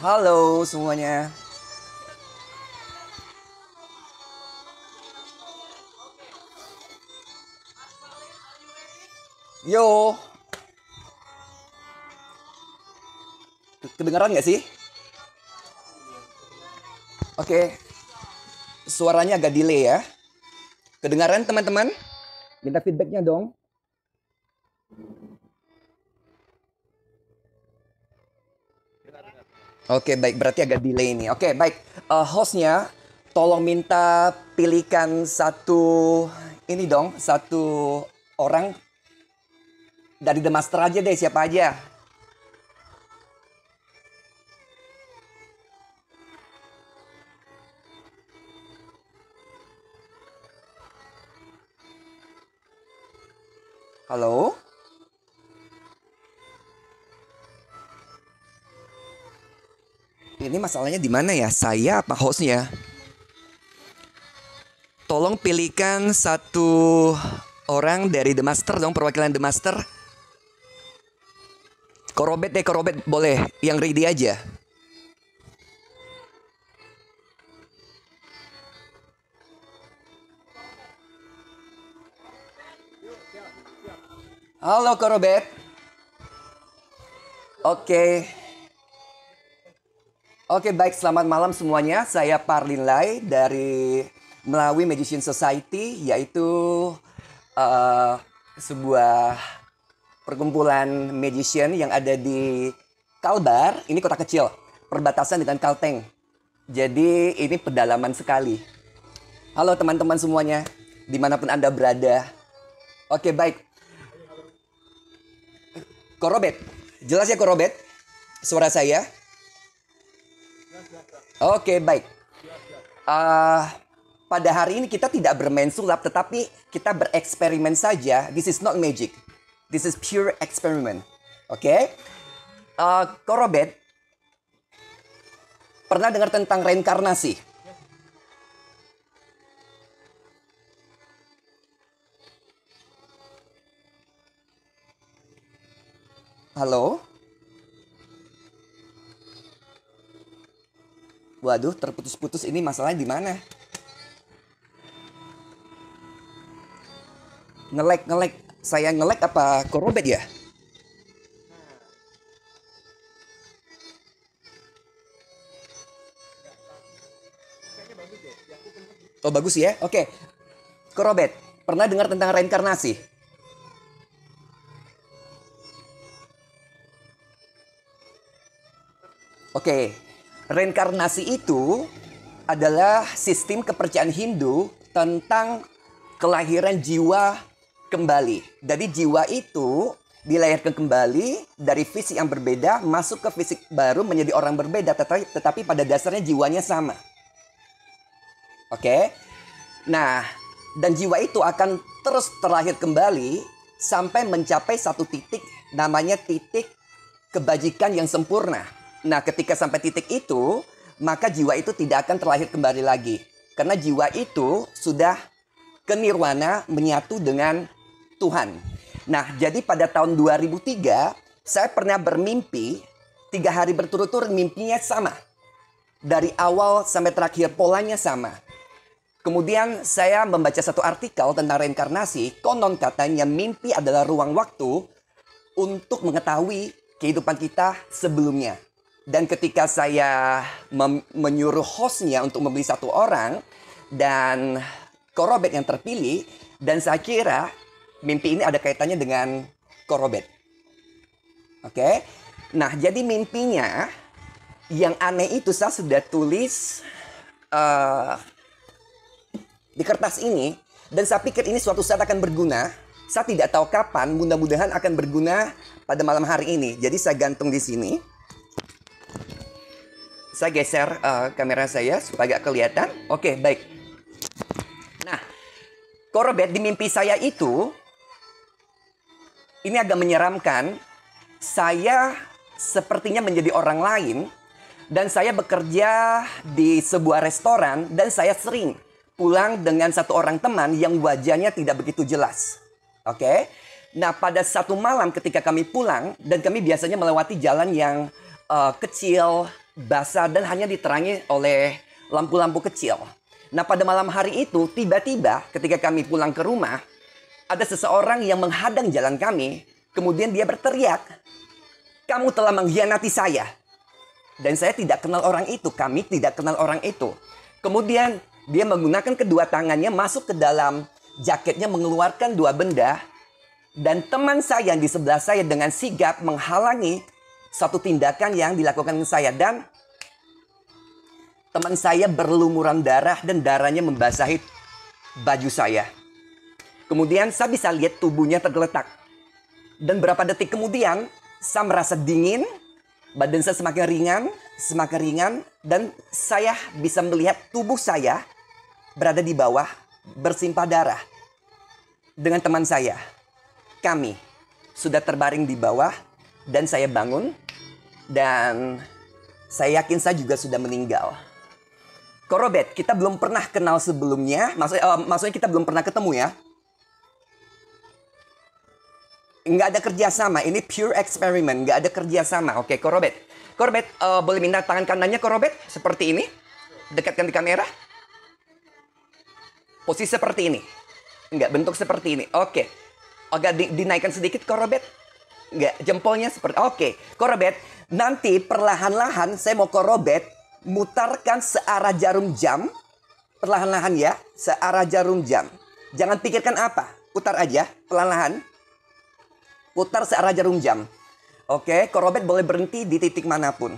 Halo semuanya. Yo. Kedengaran nggak sih? Oke. Suaranya agak delay ya. Kedengaran teman-teman? Minta feedbacknya dong. Oke baik berarti agak delay ini. Oke baik uh, hostnya tolong minta pilihkan satu ini dong satu orang dari The Master aja deh siapa aja. Halo? Ini masalahnya di mana ya? Saya apa hostnya? Tolong pilihkan satu orang dari The Master dong, perwakilan The Master. Korobet deh, korobet boleh. Yang ready aja. Halo Korobet. Oke. Oke baik selamat malam semuanya. Saya Parlin Lai dari Melawi Magician Society yaitu uh, sebuah perkumpulan magician yang ada di Kalbar. Ini kota kecil, perbatasan dengan Kalteng. Jadi ini pedalaman sekali. Halo teman-teman semuanya, di mana pun anda berada. Oke baik. Korobet, jelas ya Korobet? Suara saya? Oke baik. Uh, pada hari ini kita tidak bermain sulap, tetapi kita bereksperimen saja. This is not magic. This is pure experiment. Oke? Okay? Uh, Korobet, pernah dengar tentang reinkarnasi? Halo? Waduh, terputus-putus ini masalahnya di mana? Ngelek, ngelek. Saya ngelek apa korobet ya? Oh bagus ya, oke. Korobet, pernah dengar tentang reinkarnasi? Oke, reinkarnasi itu adalah sistem kepercayaan Hindu tentang kelahiran jiwa kembali. Jadi jiwa itu dilahirkan kembali dari fisik yang berbeda masuk ke fisik baru menjadi orang berbeda tetapi, tetapi pada dasarnya jiwanya sama. Oke. Nah, dan jiwa itu akan terus terlahir kembali sampai mencapai satu titik namanya titik kebajikan yang sempurna. Nah, ketika sampai titik itu, maka jiwa itu tidak akan terlahir kembali lagi. Karena jiwa itu sudah ke nirwana menyatu dengan Tuhan. Nah, jadi pada tahun 2003, saya pernah bermimpi, tiga hari berturut-turut mimpinya sama. Dari awal sampai terakhir polanya sama. Kemudian saya membaca satu artikel tentang reinkarnasi, konon katanya mimpi adalah ruang waktu untuk mengetahui kehidupan kita sebelumnya. Dan ketika saya menyuruh hostnya untuk membeli satu orang dan korobet yang terpilih, dan saya kira mimpi ini ada kaitannya dengan korobet. Oke, nah jadi mimpinya yang aneh itu saya sudah tulis uh, di kertas ini dan saya pikir ini suatu saat akan berguna. Saya tidak tahu kapan, mudah-mudahan akan berguna pada malam hari ini. Jadi saya gantung di sini. Saya geser uh, kamera saya supaya agak kelihatan. Oke, baik. Nah, korobet di mimpi saya itu ini agak menyeramkan. Saya sepertinya menjadi orang lain dan saya bekerja di sebuah restoran dan saya sering pulang dengan satu orang teman yang wajahnya tidak begitu jelas. Oke. Okay? Nah, pada satu malam ketika kami pulang dan kami biasanya melewati jalan yang uh, kecil, basah dan hanya diterangi oleh lampu-lampu kecil. Nah pada malam hari itu tiba-tiba ketika kami pulang ke rumah ada seseorang yang menghadang jalan kami. Kemudian dia berteriak, kamu telah mengkhianati saya. Dan saya tidak kenal orang itu, kami tidak kenal orang itu. Kemudian dia menggunakan kedua tangannya masuk ke dalam jaketnya mengeluarkan dua benda. Dan teman saya yang di sebelah saya dengan sigap menghalangi satu tindakan yang dilakukan saya. Dan teman saya berlumuran darah dan darahnya membasahi baju saya. Kemudian saya bisa lihat tubuhnya tergeletak. Dan berapa detik kemudian saya merasa dingin, badan saya semakin ringan, semakin ringan, dan saya bisa melihat tubuh saya berada di bawah bersimpah darah. Dengan teman saya, kami sudah terbaring di bawah dan saya bangun dan saya yakin saya juga sudah meninggal. Korobet, kita belum pernah kenal sebelumnya, maksudnya, uh, maksudnya kita belum pernah ketemu ya nggak ada kerjasama. Ini pure eksperimen, nggak ada kerjasama. Oke, Korobet. Korobet, uh, boleh minta tangan kanannya Korobet? Seperti ini. Dekatkan di kamera. Posisi seperti ini. Nggak, bentuk seperti ini. Oke. Agak di, dinaikkan sedikit Korobet. Nggak, jempolnya seperti... Oke, Korobet. Nanti perlahan-lahan saya mau Korobet mutarkan searah jarum jam. Perlahan-lahan ya, searah jarum jam. Jangan pikirkan apa, putar aja, perlahan-lahan. Putar searah jarum jam. Oke, korobet boleh berhenti di titik mana pun.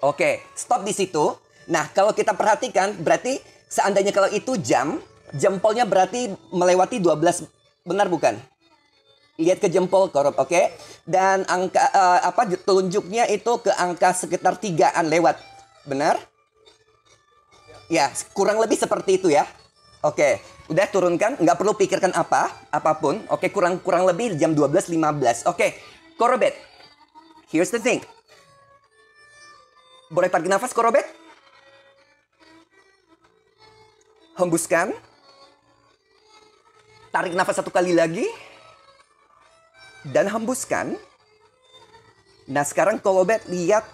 Oke, stop di situ. Nah, kalau kita perhatikan, berarti seandainya kalau itu jam, jempolnya berarti melewati 12, benar bukan? Lihat ke jempol korup, oke? Dan angka uh, apa telunjuknya itu ke angka sekitar tigaan lewat, benar? Ya, kurang lebih seperti itu ya. Oke, udah turunkan, nggak perlu pikirkan apa, apa pun. Oke, kurang kurang lebih jam 12.15. Oke, korobet. Here's the thing. Boleh tarik nafas korobet? Hembuskan. Tarik nafas satu kali lagi. Dan hembuskan. Nah sekarang korobet lihat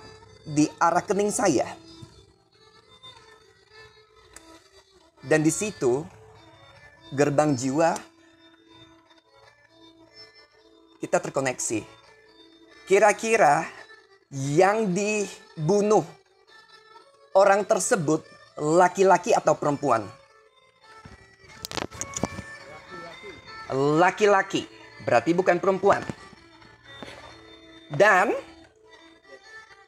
di arah kening saya. Dan di situ gerbang jiwa kita terkoneksi. Kira-kira yang dibunuh orang tersebut laki-laki atau perempuan? Laki-laki, berarti bukan perempuan. Dan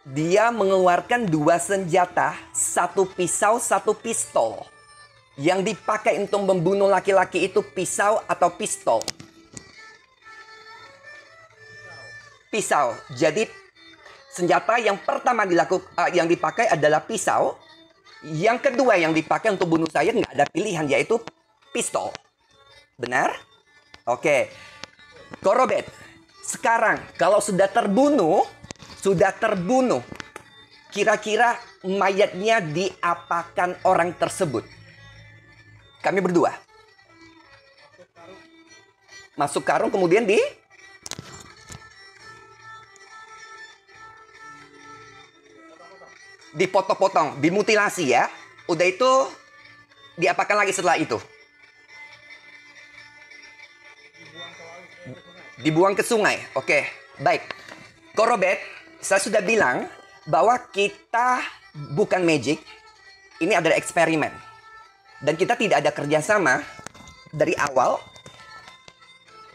dia mengeluarkan dua senjata, satu pisau, satu pistol. Yang dipakai untuk membunuh laki-laki itu pisau atau pistol. Pisau. Jadi senjata yang pertama dilakukan uh, yang dipakai adalah pisau. Yang kedua yang dipakai untuk bunuh saya nggak ada pilihan yaitu pistol. Benar? Oke. Korobet. Sekarang kalau sudah terbunuh, sudah terbunuh. Kira-kira mayatnya diapakan orang tersebut? Kami berdua. Masuk karung kemudian di dipotong-potong, dimutilasi ya. Udah itu diapakan lagi setelah itu? Dibuang ke sungai. Oke, baik. Korobet, saya sudah bilang bahwa kita bukan magic. Ini adalah eksperimen. Dan kita tidak ada kerjasama dari awal.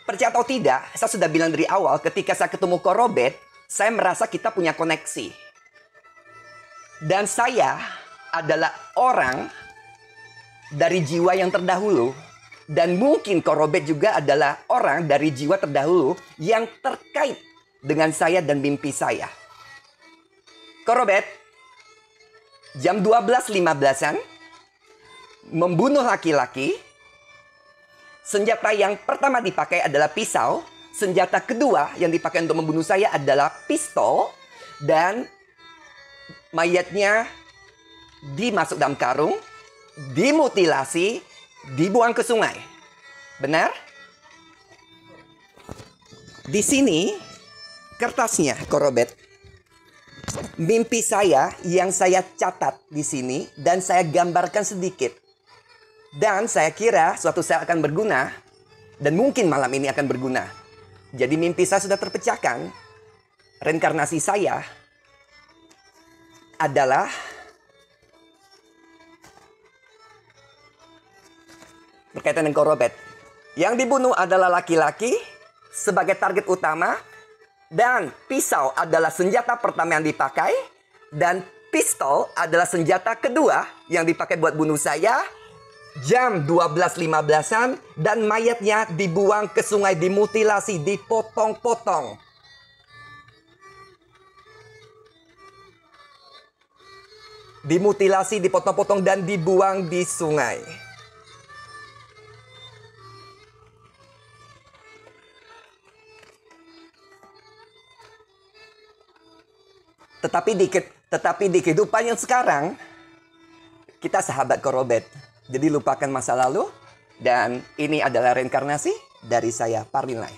Percaya atau tidak, saya sudah bilang dari awal ketika saya ketemu Korobet, saya merasa kita punya koneksi dan saya adalah orang dari jiwa yang terdahulu. Dan mungkin Korobet juga adalah orang dari jiwa terdahulu yang terkait dengan saya dan mimpi saya. Korobet, jam 12.15an, membunuh laki-laki. Senjata yang pertama dipakai adalah pisau. Senjata kedua yang dipakai untuk membunuh saya adalah pistol. Dan mayatnya dimasuk dalam karung, dimutilasi, dibuang ke sungai. Benar? Di sini kertasnya korobet. Mimpi saya yang saya catat di sini dan saya gambarkan sedikit. Dan saya kira suatu saat akan berguna dan mungkin malam ini akan berguna. Jadi mimpi saya sudah terpecahkan. Reinkarnasi saya adalah berkaitan dengan korobet. Yang dibunuh adalah laki-laki sebagai target utama dan pisau adalah senjata pertama yang dipakai dan pistol adalah senjata kedua yang dipakai buat bunuh saya. Jam 12.15an dan mayatnya dibuang ke sungai dimutilasi dipotong-potong. Dimutilasi dipotong-potong dan dibuang di sungai Tetapi di tetapi di kehidupan yang sekarang kita sahabat korobet. Jadi lupakan masa lalu dan ini adalah reinkarnasi dari saya Parlinai.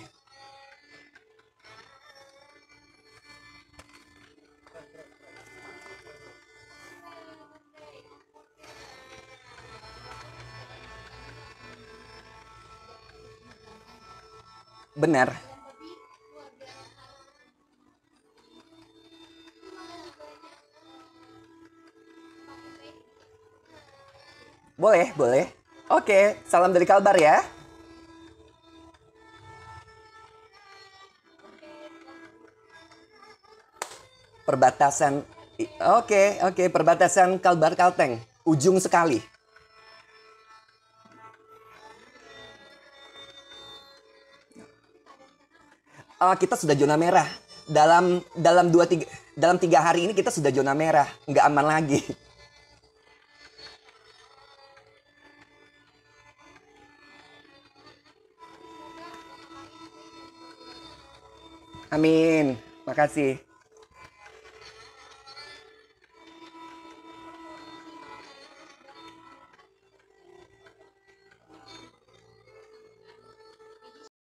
Benar. Boleh, boleh. Oke, salam dari Kalbar ya. Perbatasan Oke, oke, perbatasan Kalbar Kalteng. Ujung sekali. Uh, kita sudah zona merah. Dalam dalam dua tiga dalam tiga hari ini kita sudah zona merah, nggak aman lagi. Amin. Makasih.